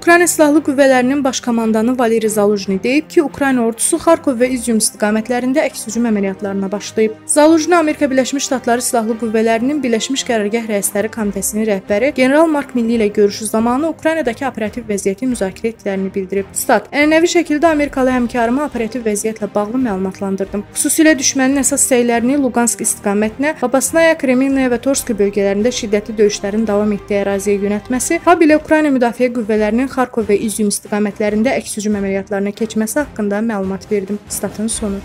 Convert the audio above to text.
Ukrayna Silahlı Qüvvələrinin baş komandanı Valeri Zaluzhny deyib ki, Ukrayna ordusu Xarkov və İzyum istiqamətlərində əks-hücum əməliyyatlarına başlayıb. Zaluzhny Amerika Birləşmiş Ştatları Silahlı Qüvvələrinin Birləşmiş Qərargah Rəisləri Komitəsinin rəhbəri general Mark Milli ilə görüşü zamanı Ukraynadakı operativ vəziyyəti müzakirə etdiklərini bildirib. Stat: Ənənəvi şəkildə Amerikalı həmkarıma operativ vəziyyətlə bağlı məlumatlandırdım. Xüsusilə düşmənin əsas səylərini Luqansk istiqamətinə, Babasnaya, Kreminaya və Torski bölgələrində şiddətli döyüşlərin davam etdiyi əraziyə yönəltməsi, habelə Ukrayna müdafiə qüvvələrinin Xarkov və İzyum istiqamətlərində əks-hücum əməliyyatlarına keçməsi haqqında məlumat verdim. Statın sonu.